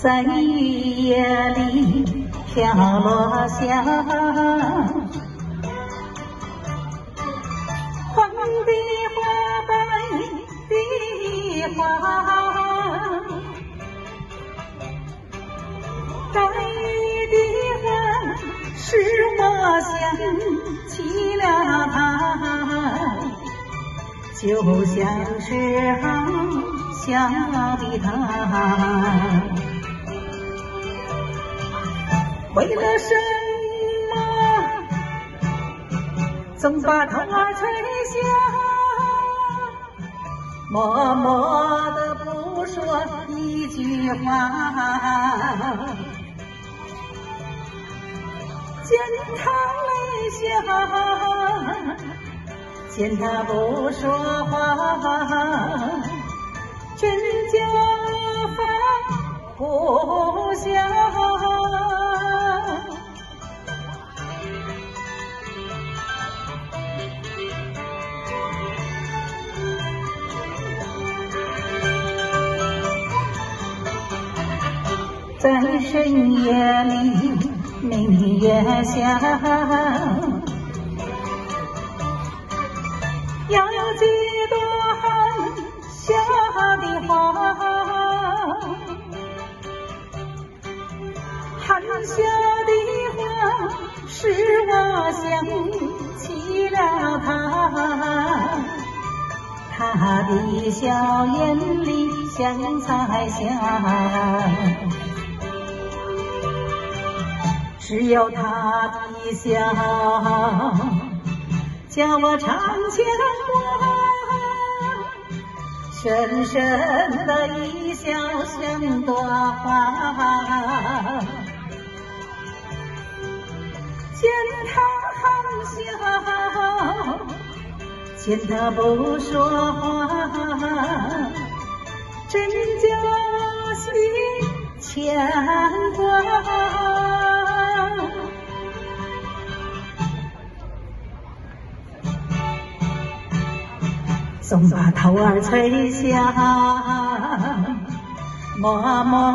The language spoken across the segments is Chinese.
在雨夜里飘落下，黄的花，白的花，该雨的花是我想起了他，就像是好想的他。为了什么总把头儿垂下，默默的不说一句话？见他泪下，见他不说话，真叫我放不下。在深夜里，明月下，要有几朵含笑的花，含笑的花使我想起了他，他的笑眼里像彩霞。只有他的笑，叫我常牵挂，深深的一笑像朵花。见他含笑，见他不说话，真叫我心牵挂。总把头儿垂下，默默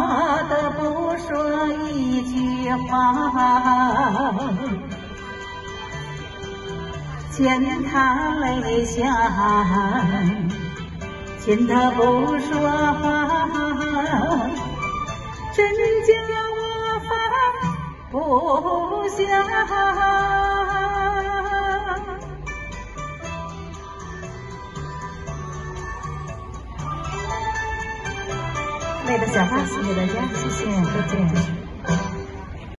的不说一句话。见他泪下，见他不说话，真叫我放不下。美的小花，送给大家，谢谢，再见。